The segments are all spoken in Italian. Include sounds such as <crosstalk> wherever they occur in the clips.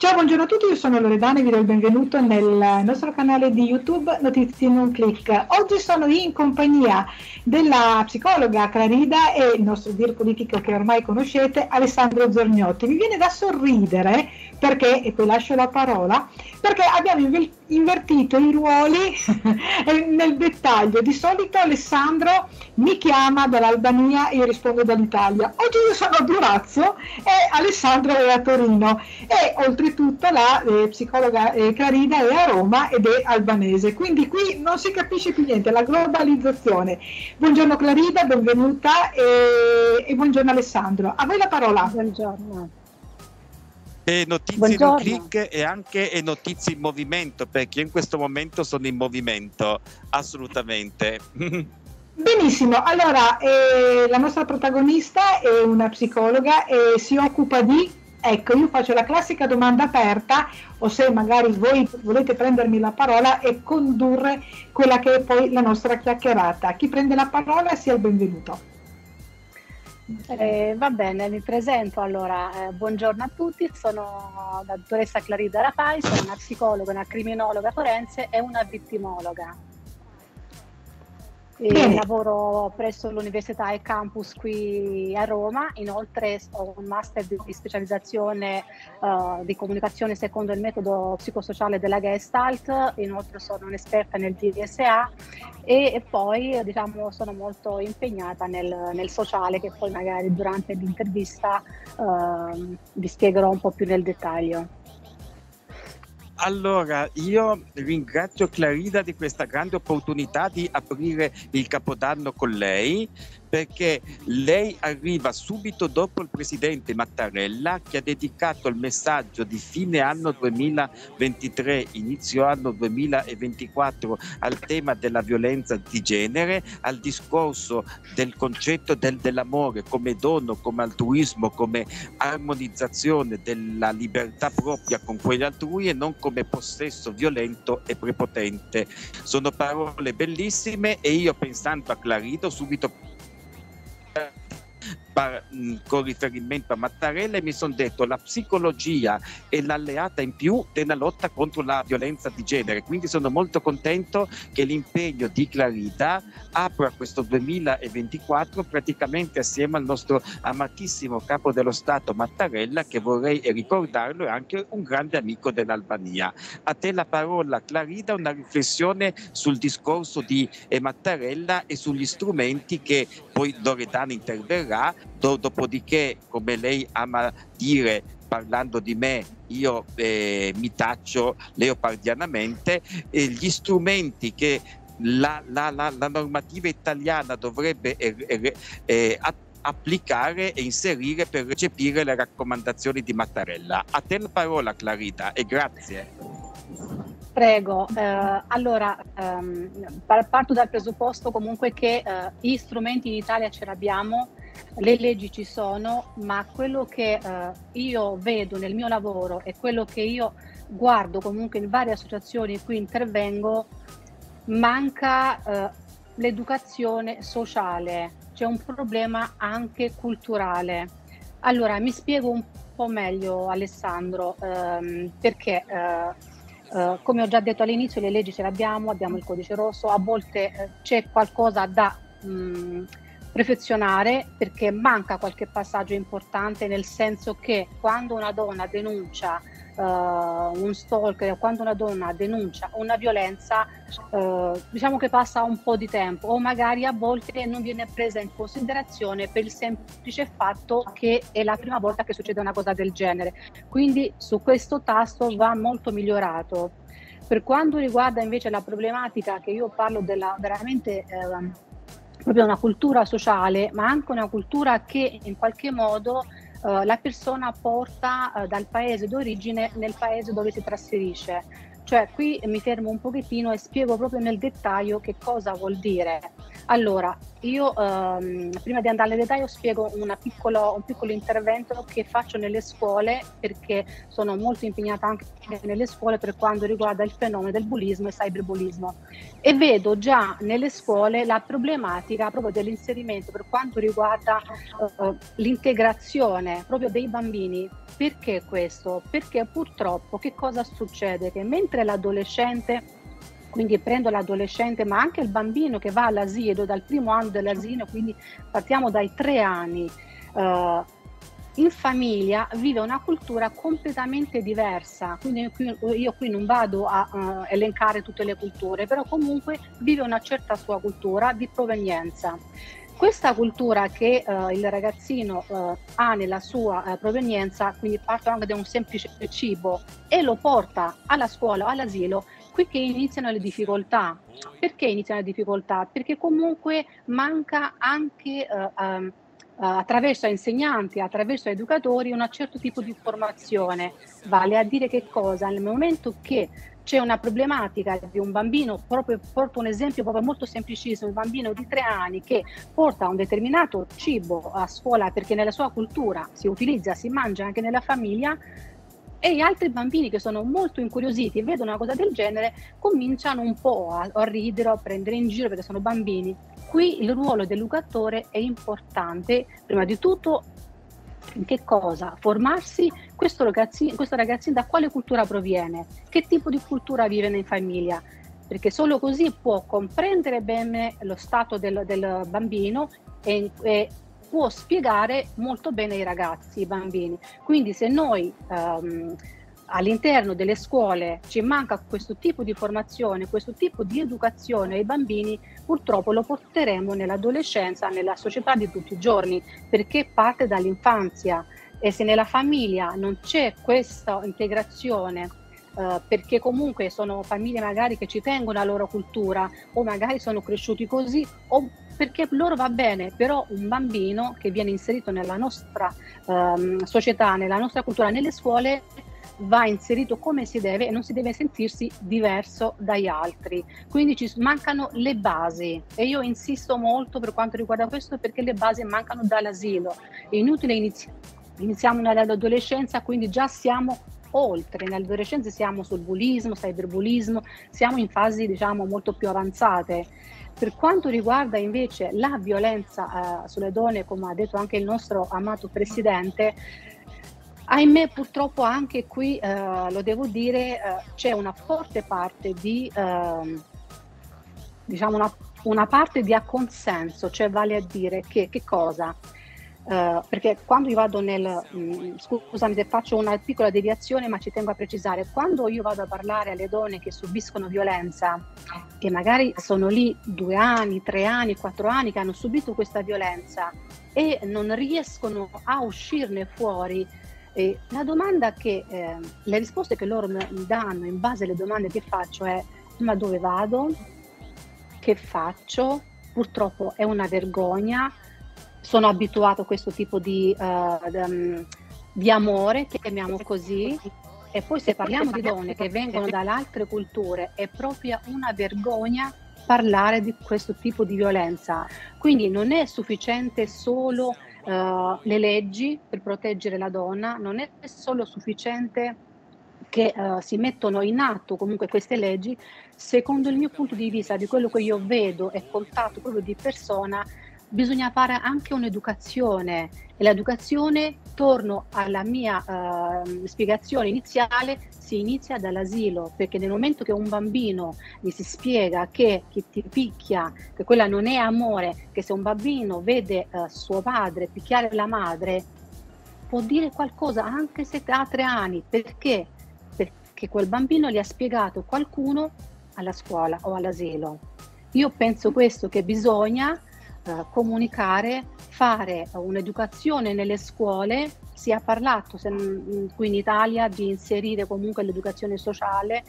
Ciao, buongiorno a tutti, io sono Loredana e vi do il benvenuto nel nostro canale di YouTube Notizie in un clic. Oggi sono in compagnia della psicologa Clarida e il nostro dir politico che ormai conoscete, Alessandro Zorgnotti. Mi viene da sorridere perché, e poi lascio la parola, perché abbiamo invertito i ruoli <laughs> nel dettaglio. Di solito Alessandro mi chiama dall'Albania e io rispondo dall'Italia. Oggi io sono a Durazzo e Alessandro è a Torino e oltretutto la eh, psicologa eh, Clarina è a Roma ed è albanese. Quindi qui non si capisce più niente, la globalizzazione. Buongiorno Clarida, benvenuta e, e buongiorno Alessandro. A voi la parola. Buongiorno e notizie Buongiorno. in un click e anche notizie in movimento perché io in questo momento sono in movimento assolutamente. <laughs> Benissimo allora eh, la nostra protagonista è una psicologa e si occupa di ecco io faccio la classica domanda aperta o se magari voi volete prendermi la parola e condurre quella che è poi la nostra chiacchierata. Chi prende la parola sia il benvenuto eh, va bene, mi presento allora. Eh, buongiorno a tutti, sono la dottoressa Clarida Rapai, sono una psicologa, una criminologa forense e una vittimologa. Lavoro presso l'Università e Campus qui a Roma, inoltre ho un master di specializzazione uh, di comunicazione secondo il metodo psicosociale della Gestalt, inoltre sono un'esperta nel DSA e, e poi diciamo, sono molto impegnata nel, nel, sociale che poi magari durante l'intervista uh, vi spiegherò un po' più nel dettaglio. Allora, io ringrazio Clarida di questa grande opportunità di aprire il Capodanno con lei perché lei arriva subito dopo il presidente Mattarella che ha dedicato il messaggio di fine anno 2023, inizio anno 2024 al tema della violenza di genere, al discorso del concetto del, dell'amore come dono, come altruismo, come armonizzazione della libertà propria con quella altrui e non come possesso violento e prepotente. Sono parole bellissime e io pensando a Clarido subito con riferimento a Mattarella e mi sono detto la psicologia è l'alleata in più della lotta contro la violenza di genere. Quindi sono molto contento che l'impegno di Clarita apra questo 2024 praticamente assieme al nostro amatissimo capo dello Stato Mattarella che vorrei ricordarlo è anche un grande amico dell'Albania. A te la parola Clarita, una riflessione sul discorso di Mattarella e sugli strumenti che poi Loredana interverrà Do, dopodiché, come lei ama dire, parlando di me, io eh, mi taccio leopardianamente, eh, gli strumenti che la, la, la, la normativa italiana dovrebbe eh, eh, applicare e inserire per recepire le raccomandazioni di Mattarella. A te la parola Clarita e grazie. Prego, eh, allora ehm, parto dal presupposto comunque che eh, gli strumenti in Italia ce l'abbiamo, le leggi ci sono, ma quello che eh, io vedo nel mio lavoro e quello che io guardo comunque in varie associazioni in cui intervengo, manca eh, l'educazione sociale, c'è un problema anche culturale. Allora, mi spiego un po' meglio Alessandro, ehm, perché eh, Uh, come ho già detto all'inizio, le leggi ce le abbiamo, abbiamo il codice rosso, a volte uh, c'è qualcosa da mh, mm, perfezionare perché manca qualche passaggio importante nel senso che quando una donna denuncia uh, un stalker quando una donna denuncia una violenza uh, diciamo che passa un po' di tempo o magari a volte non viene presa in considerazione per il semplice fatto che è la prima volta che succede una cosa del genere. Quindi su questo tasto va molto migliorato. Per quanto riguarda invece la problematica che io parlo della veramente eh, proprio una cultura sociale, ma anche una cultura che in qualche modo uh, la persona porta uh, dal paese d'origine nel paese dove si trasferisce. Cioè qui mi fermo un pochettino e spiego proprio nel dettaglio che cosa vuol dire. Allora, io ehm, prima di andare al dettaglio spiego piccolo, un piccolo intervento che faccio nelle scuole perché sono molto impegnata anche nelle scuole per quanto riguarda il fenomeno del bullismo e cyberbullismo e vedo già nelle scuole la problematica proprio dell'inserimento per quanto riguarda uh, l'integrazione proprio dei bambini. Perché questo? Perché purtroppo che cosa succede? Che mentre l'adolescente quindi prendo l'adolescente ma anche il bambino che va all'asilo dal primo anno dell'asilo, quindi partiamo dai tre anni, eh, in famiglia vive una cultura completamente diversa, quindi io qui non vado a uh, elencare tutte le culture, però comunque vive una certa sua cultura di provenienza. Questa cultura che uh, il ragazzino uh, ha nella sua uh, provenienza, quindi parte anche da un semplice cibo e lo porta alla scuola all'asilo, qui che iniziano le difficoltà. Perché iniziano le difficoltà? Perché comunque manca anche uh, um, attraverso insegnanti, attraverso educatori, un certo tipo di formazione. Vale a dire che cosa? Nel momento che c'è una problematica di un bambino, proprio, porto un esempio proprio molto semplicissimo, un bambino di tre anni che porta un determinato cibo a scuola perché nella sua cultura si utilizza, si mangia anche nella famiglia, e gli altri bambini che sono molto incuriositi e vedono una cosa del genere cominciano un po' a, a ridere, a prendere in giro perché sono bambini. Qui il ruolo dell'educatore è importante, prima di tutto in che cosa? Formarsi questo ragazzino, questo ragazzino da quale cultura proviene, che tipo di cultura vive in famiglia, perché solo così può comprendere bene lo stato del, del bambino e, e può spiegare molto bene ai ragazzi, ai bambini. Quindi se noi um, all'interno delle scuole ci manca questo tipo di formazione, questo tipo di educazione ai bambini, purtroppo lo porteremo nell'adolescenza, nella società di tutti i giorni, perché parte dall'infanzia e se nella famiglia non c'è questa integrazione Uh, perché comunque sono famiglie magari che ci tengono alla loro cultura o magari sono cresciuti così o perché loro va bene, però un bambino che viene inserito nella nostra um, società, nella nostra cultura, nelle scuole, va inserito come si deve e non si deve sentirsi diverso dagli altri. Quindi ci mancano le basi e io insisto molto per quanto riguarda questo perché le basi mancano dall'asilo. È inutile iniziare. Iniziamo nell'adolescenza, quindi già siamo oltre, nell'adolescenza siamo sul bullismo, cyberbullismo, siamo in fasi diciamo molto più avanzate per quanto riguarda invece la violenza eh, sulle donne, come ha detto anche il nostro amato presidente, ahimè purtroppo anche qui, eh, lo devo dire, eh, c'è una forte parte di, ehm, diciamo una, una, parte di acconsenso, cioè vale a dire che, che cosa? Uh, perché quando io vado nel, mh, mm, scusami se faccio una piccola deviazione, ma ci tengo a precisare, quando io vado a parlare alle donne che subiscono violenza, che magari sono lì due anni, tre anni, quattro anni, che hanno subito questa violenza e non riescono a uscirne fuori, eh, la domanda che, eh, le risposte che loro mi danno in base alle domande che faccio è ma dove vado? Che faccio? Purtroppo è una vergogna, sono abituato a questo tipo di, uh, di amore, chiamiamo così, e poi se parliamo di donne che vengono dalle altre culture è proprio una vergogna parlare di questo tipo di violenza. Quindi non è sufficiente solo uh, le leggi per proteggere la donna, non è solo sufficiente che uh, si mettono in atto comunque queste leggi, secondo il mio punto di vista, di quello che io vedo e contatto proprio di persona, bisogna fare anche un'educazione e l'educazione, torno alla mia uh, spiegazione iniziale, si inizia dall'asilo, perché nel momento che un bambino gli si spiega che chi ti picchia, che quella non è amore, che se un bambino vede uh, suo padre picchiare la madre, può dire qualcosa anche se ha tre anni, perché? Perché quel bambino gli ha spiegato qualcuno alla scuola o all'asilo. Io penso questo che bisogna eh, comunicare, fare un'educazione nelle scuole. Si è parlato se, mm, qui in Italia di inserire comunque l'educazione sociale,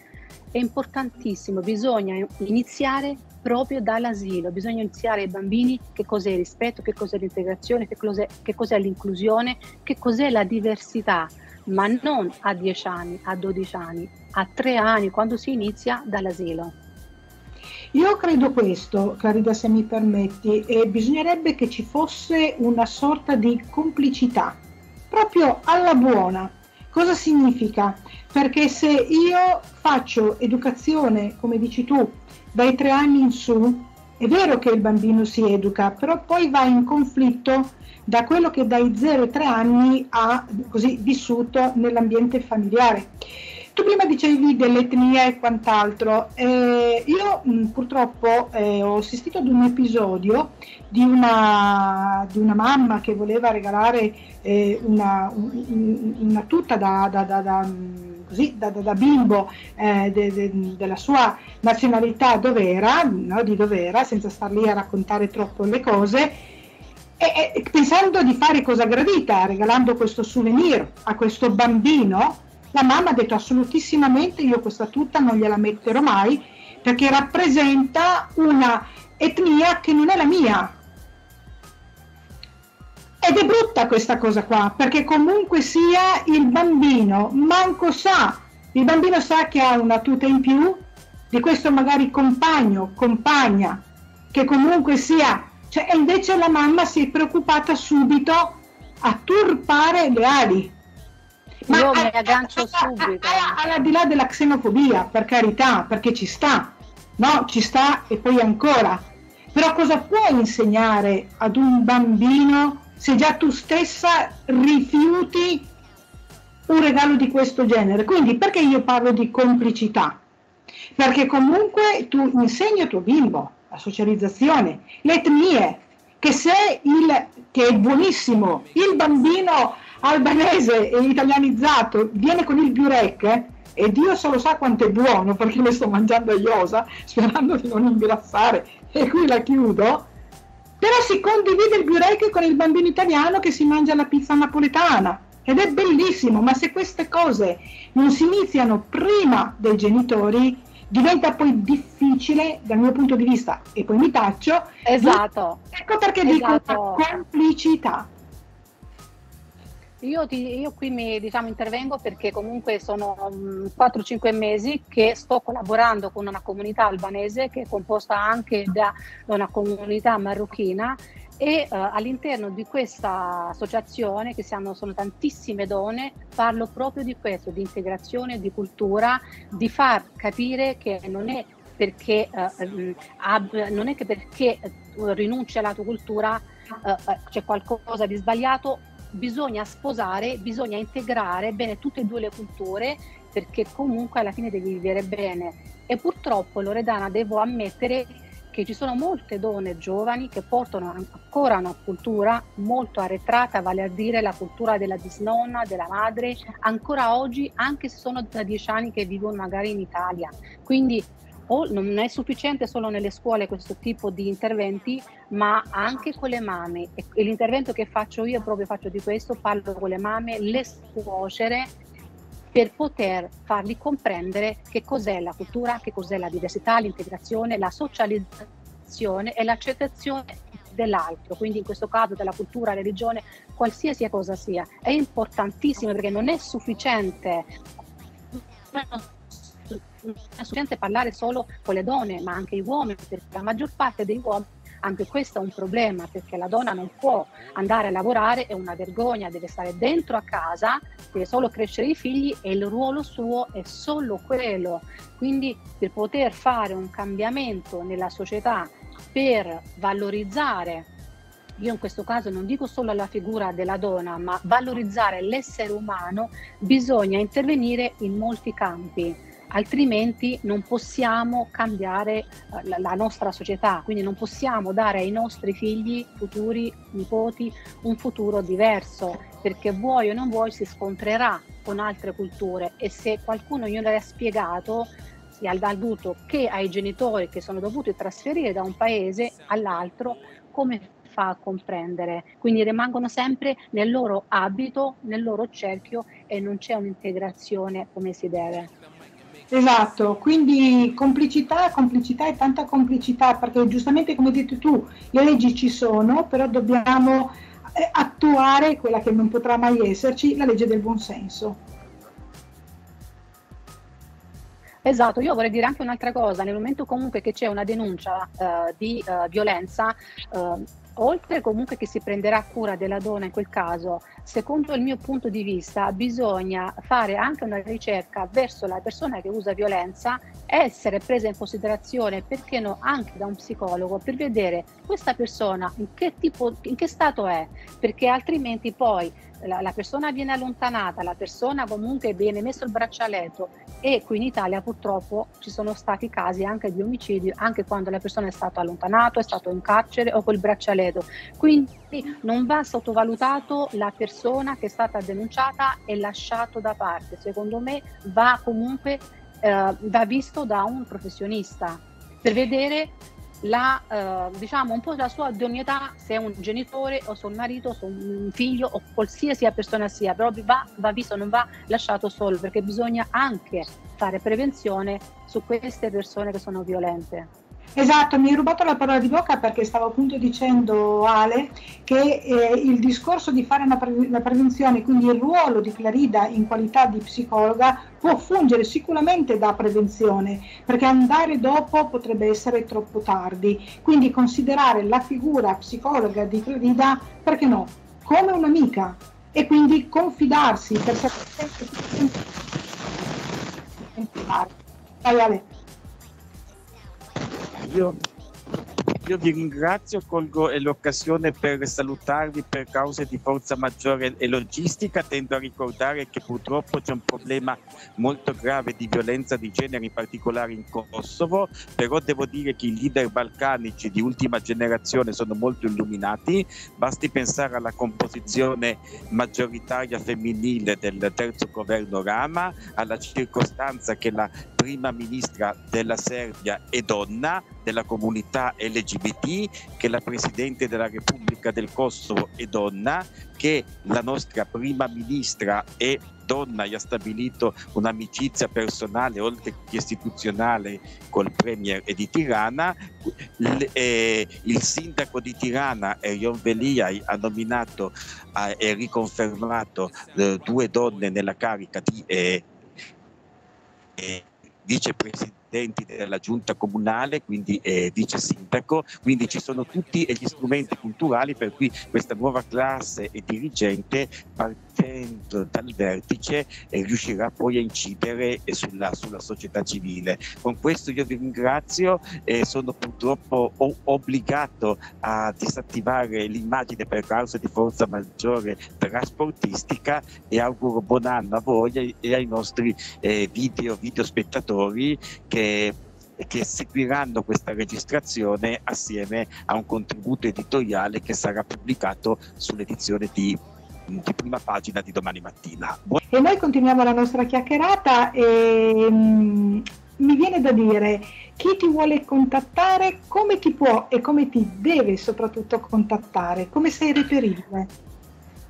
è importantissimo, bisogna iniziare proprio dall'asilo, bisogna iniziare ai bambini che cos'è il rispetto, che cos'è l'integrazione, che cos'è, che cos'è l'inclusione, che cos'è la diversità, ma non a 10 anni, a 12 anni, a 3 anni, quando si inizia dall'asilo. Io credo questo, Clarida, se mi permetti, e bisognerebbe che ci fosse una sorta di complicità, proprio alla buona. Cosa significa? Perché se io faccio educazione, come dici tu, dai tre anni in su, è vero che il bambino si educa, però poi va in conflitto da quello che dai 0 ai 3 anni ha così vissuto nell'ambiente familiare. Tu prima dicevi dell'etnia e quant'altro. Eh, io mh, purtroppo eh, ho assistito ad un episodio di una, di una mamma che voleva regalare eh, una, un, una, tuta da, da, da, da così, da, bimbo eh, de, de, della sua nazionalità dov'era, no, di dov'era, senza star lì a raccontare troppo le cose, e, e pensando di fare cosa gradita, regalando questo souvenir a questo bambino la mamma ha detto assolutissimamente io questa tuta non gliela metterò mai perché rappresenta una etnia che non è la mia. Ed è brutta questa cosa qua, perché comunque sia il bambino manco sa, il bambino sa che ha una tuta in più di questo magari compagno, compagna, che comunque sia, cioè, e invece la mamma si è preoccupata subito a turpare le ali ma io mi aggancio subito. Al di là della xenofobia, per carità, perché ci sta, no? Ci sta e poi ancora. Però cosa puoi insegnare ad un bambino se già tu stessa rifiuti un regalo di questo genere? Quindi perché io parlo di complicità? Perché comunque tu insegni al tuo bimbo la socializzazione, le etnie, che se il che è buonissimo, il bambino albanese e italianizzato viene con il burek e Dio solo sa quanto è buono perché lo sto mangiando a iosa sperando di non ingrassare e qui la chiudo. Però si condivide il burek con il bambino italiano che si mangia la pizza napoletana ed è bellissimo ma se queste cose non si iniziano prima dei genitori diventa poi difficile dal mio punto di vista e poi mi taccio esatto. Ecco perché esatto. dico complicità io, ti, io, qui mi diciamo, intervengo perché comunque sono um, 4-5 mesi che sto collaborando con una comunità albanese che è composta anche da una comunità marocchina e uh, all'interno di questa associazione, che siamo, sono tantissime donne, parlo proprio di questo, di integrazione, di cultura, di far capire che non è perché, uh, ab, non è che perché rinunci alla tua cultura uh, c'è qualcosa di sbagliato bisogna sposare, bisogna integrare bene tutte e due le culture perché comunque alla fine devi vivere bene. E purtroppo Loredana devo ammettere che ci sono molte donne giovani che portano ancora una cultura molto arretrata, vale a dire la cultura della disnonna, della madre, ancora oggi, anche se sono da dieci anni che vivono magari in Italia. Quindi o non è sufficiente solo nelle scuole questo tipo di interventi, ma anche con le mamme. E, l'intervento che faccio io proprio faccio di questo, parlo con le mamme, le suocere, per poter farli comprendere che cos'è la cultura, che cos'è la diversità, l'integrazione, la socializzazione e l'accettazione dell'altro, quindi in questo caso della cultura, religione, qualsiasi cosa sia. È importantissimo perché non è sufficiente non è sufficiente parlare solo con le donne, ma anche gli uomini, perché la maggior parte degli uomini anche questo è un problema perché la donna non può andare a lavorare, è una vergogna, deve stare dentro a casa, deve solo crescere i figli e il ruolo suo è solo quello. Quindi per poter fare un cambiamento nella società, per valorizzare, io in questo caso non dico solo la figura della donna, ma valorizzare l'essere umano, bisogna intervenire in molti campi altrimenti non possiamo cambiare eh, la, la, nostra società, quindi non possiamo dare ai nostri figli, futuri nipoti, un futuro diverso, perché vuoi o non vuoi si scontrerà con altre culture e se qualcuno glielo ha spiegato sia adulto che ai genitori che sono dovuti trasferire da un paese all'altro, come fa a comprendere? Quindi rimangono sempre nel loro abito, nel loro cerchio e non c'è un'integrazione come si deve. Esatto, quindi complicità, complicità e tanta complicità, perché giustamente come hai detto tu, le leggi ci sono, però dobbiamo eh, attuare quella che non potrà mai esserci, la legge del buonsenso. Esatto, io vorrei dire anche un'altra cosa, nel momento comunque che c'è una denuncia uh, di uh, violenza, uh, oltre comunque che si prenderà cura della donna in quel caso, secondo il mio punto di vista bisogna fare anche una ricerca verso la persona che usa violenza, essere presa in considerazione, perché no, anche da un psicologo per vedere questa persona in che, tipo, in che stato è, perché altrimenti poi la, la, persona viene allontanata, la persona comunque viene messo il braccialetto e qui in Italia purtroppo ci sono stati casi anche di omicidio anche quando la persona è stata allontanato, è stato in carcere o col braccialetto. Quindi non va sottovalutato la persona che è stata denunciata e lasciato da parte. Secondo me va comunque eh, va visto da un professionista per vedere la, eh, diciamo un po' la sua idoneità se è un genitore o se è un marito o se è un figlio o qualsiasi persona sia, però va, va visto, non va lasciato solo perché bisogna anche fare prevenzione su queste persone che sono violente. Esatto, mi hai rubato la parola di bocca perché stavo appunto dicendo Ale che eh, il discorso di fare una, pre- una, prevenzione, quindi il ruolo di Clarida in qualità di psicologa può fungere sicuramente da prevenzione, perché andare dopo potrebbe essere troppo tardi. Quindi considerare la figura psicologa di Clarida, perché no, come un'amica e quindi confidarsi per sapere Vai Ale. Io, io vi ringrazio, colgo l'occasione per salutarvi per cause di forza maggiore e logistica. Tendo a ricordare che purtroppo c'è un problema molto grave di violenza di genere, in particolare in Kosovo, però devo dire che i leader balcanici di ultima generazione sono molto illuminati. Basti pensare alla composizione maggioritaria femminile del terzo governo Rama, alla circostanza che la prima ministra della Serbia è donna, della comunità LGBT, che la Presidente della Repubblica del Kosovo è donna, che la nostra prima ministra è donna e ha stabilito un'amicizia personale oltre che istituzionale col premier di Tirana. L- eh, il sindaco di Tirana, Erion Veliai, ha nominato e riconfermato eh, due donne nella carica di eh, vicepresidenti della giunta comunale, quindi eh, vice sindaco, quindi ci sono tutti gli strumenti culturali per cui questa nuova classe dirigente partendo dal vertice eh, riuscirà poi a incidere sulla, sulla, società civile. Con questo io vi ringrazio e sono purtroppo obbligato a disattivare l'immagine per causa di forza maggiore trasportistica e auguro buon anno a voi e ai nostri eh, video, video spettatori che che seguiranno questa registrazione assieme a un contributo editoriale che sarà pubblicato sull'edizione di di prima pagina di domani mattina. Buon... E noi continuiamo la nostra chiacchierata e um, mi viene da dire chi ti vuole contattare, come ti può e come ti deve soprattutto contattare, come sei reperibile.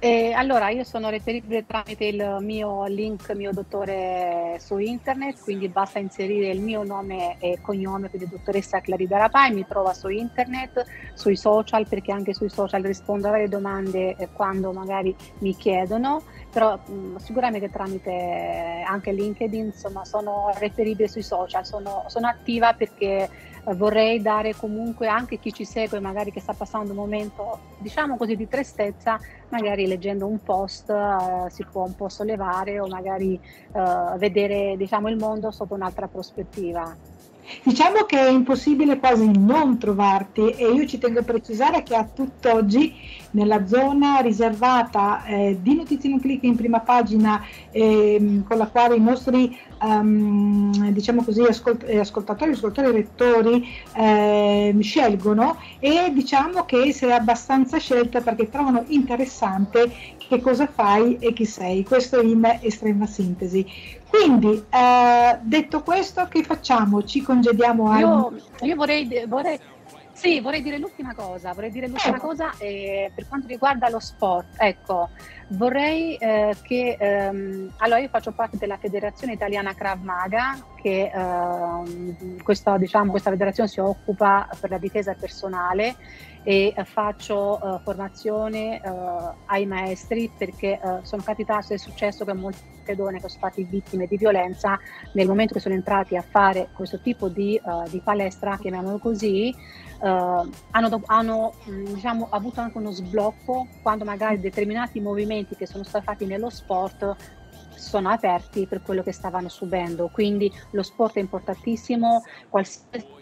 Eh, allora, io sono reperibile tramite il mio link, mio dottore su internet, quindi basta inserire il mio nome e cognome, quindi dottoressa Clarida Rapai, mi trova su internet, sui social, perché anche sui social rispondo alle domande eh, quando magari mi chiedono, però mh, sicuramente tramite anche LinkedIn, insomma, sono reperibile sui social, sono, sono attiva perché vorrei dare comunque anche chi ci segue, magari che sta passando un momento, diciamo così, di tristezza, magari leggendo un post eh, si può un po' sollevare o magari eh, vedere diciamo, il mondo sotto un'altra prospettiva. Diciamo che è impossibile quasi non trovarti e io ci tengo a precisare che a tutt'oggi nella zona riservata eh, di Notizie clic in prima pagina eh, con la quale i nostri um, diciamo così, ascolt- eh, ascoltatori, ascoltatori lettori eh, scelgono e diciamo che sei abbastanza scelta perché trovano interessante che cosa fai e chi sei. Questo in estrema sintesi. Quindi, eh, detto questo, che facciamo? Ci congediamo? Io, io vorrei, vorrei sì, vorrei dire l'ultima cosa, vorrei dire l'ultima eh. cosa eh, per quanto riguarda lo sport. Ecco, Vorrei eh, che, ehm, allora io faccio parte della Federazione Italiana Krav Maga, che ehm, questa, diciamo, questa federazione si occupa per la difesa personale e eh, faccio eh, formazione eh, ai maestri perché eh, sono capitato, è successo che molte donne che sono state vittime di violenza nel momento che sono entrati a fare questo tipo di, eh, di palestra, chiamiamolo così, Uh, hanno, hanno diciamo, avuto anche uno sblocco quando magari determinati movimenti che sono stati fatti nello sport sono aperti per quello che stavano subendo. Quindi lo sport è importantissimo, qualsiasi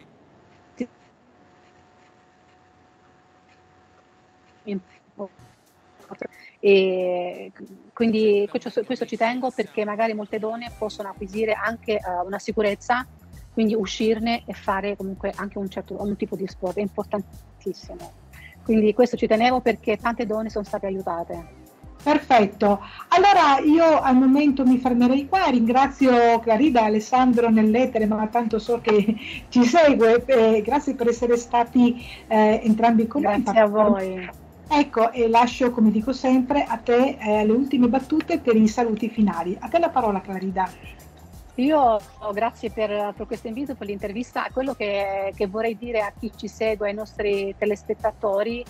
e quindi questo, questo, ci tengo perché magari molte donne possono acquisire anche uh, una sicurezza quindi uscirne e fare comunque anche un certo un tipo di sport è importantissimo. Quindi questo ci tenevo perché tante donne sono state aiutate. Perfetto, allora io al momento mi fermerei qua, ringrazio Clarida Alessandro nell'etere, ma tanto so che <laughs> ci segue, eh, grazie per essere stati eh, entrambi con noi. Grazie a voi. Ecco, e lascio, come dico sempre, a te eh, le ultime battute per i saluti finali. A te la parola Clarida. Io grazie per, per questo invito, per l'intervista. Quello che, che, vorrei dire a chi ci segue, ai nostri telespettatori,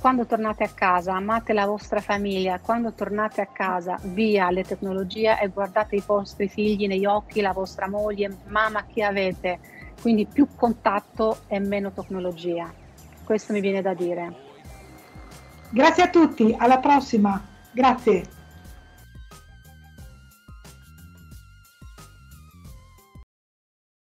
quando tornate a casa, amate la vostra famiglia, quando tornate a casa, via le tecnologie e guardate i vostri figli negli occhi, la vostra moglie, mamma, chi avete. Quindi più contatto e meno tecnologia. Questo mi viene da dire. Grazie a tutti, alla prossima. Grazie.